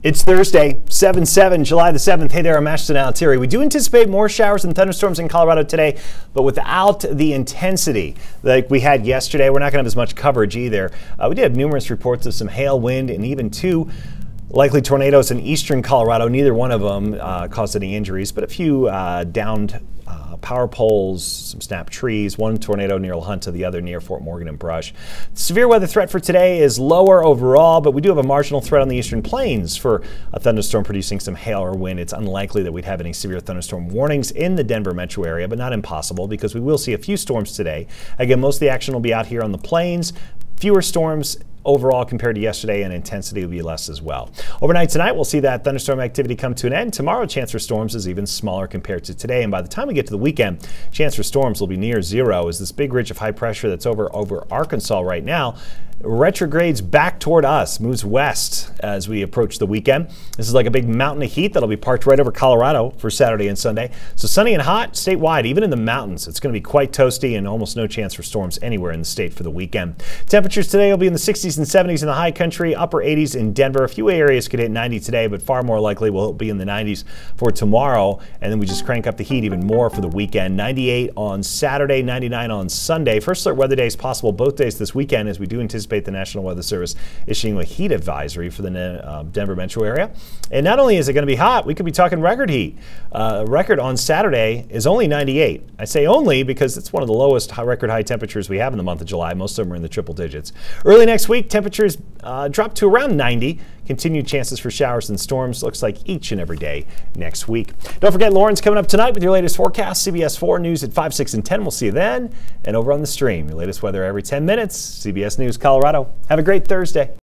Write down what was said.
It's Thursday, 7-7, July the 7th. Hey there, I'm Ashton Altieri. We do anticipate more showers and thunderstorms in Colorado today, but without the intensity like we had yesterday. We're not going to have as much coverage either. Uh, we did have numerous reports of some hail, wind, and even two likely tornadoes in eastern Colorado. Neither one of them uh, caused any injuries, but a few uh, downed power poles, some snapped trees, one tornado near La Junta, the other near Fort Morgan and Brush. The severe weather threat for today is lower overall, but we do have a marginal threat on the eastern plains for a thunderstorm producing some hail or wind. It's unlikely that we'd have any severe thunderstorm warnings in the Denver metro area, but not impossible because we will see a few storms today. Again, most of the action will be out here on the plains. Fewer storms overall compared to yesterday, and intensity will be less as well. Overnight tonight, we'll see that thunderstorm activity come to an end. Tomorrow, chance for storms is even smaller compared to today, and by the time we get to the weekend, chance for storms will be near zero as this big ridge of high pressure that's over over Arkansas right now retrogrades back toward us, moves west as we approach the weekend. This is like a big mountain of heat that'll be parked right over Colorado for Saturday and Sunday. So sunny and hot statewide, even in the mountains. It's going to be quite toasty and almost no chance for storms anywhere in the state for the weekend. Temperatures today will be in the 60s and 70s in the high country, upper 80s in Denver. A few areas could hit 90 today, but far more likely will be in the 90s for tomorrow. And then we just crank up the heat even more for the weekend. 98 on Saturday, 99 on Sunday. First alert weather days possible both days this weekend as we do anticipate anticipate the National Weather Service issuing a heat advisory for the uh, Denver metro area. And not only is it going to be hot, we could be talking record heat. Uh, record on Saturday is only 98. I say only because it's one of the lowest high record high temperatures we have in the month of July. Most of them are in the triple digits. Early next week, temperatures uh, drop to around 90. Continued chances for showers and storms looks like each and every day next week. Don't forget, Lauren's coming up tonight with your latest forecast. CBS 4 News at 5, 6, and 10. We'll see you then. And over on the stream, your latest weather every 10 minutes. CBS News Colorado. Have a great Thursday.